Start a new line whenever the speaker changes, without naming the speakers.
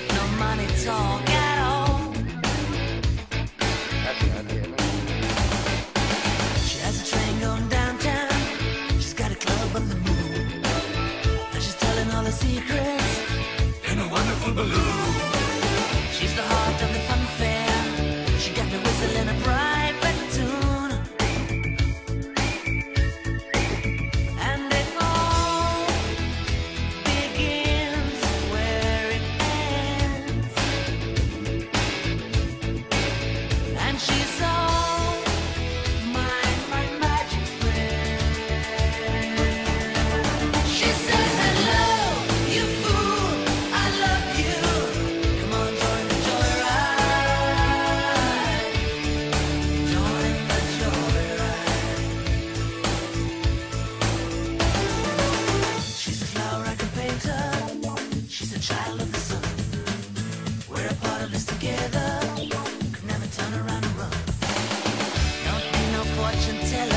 get no money talk at all. She has a train going downtown. She's got a club on the moon. And she's telling all her secrets in a wonderful balloon. child of the sun. We're a part of this together. Could never turn around and run. Don't be no fortune teller.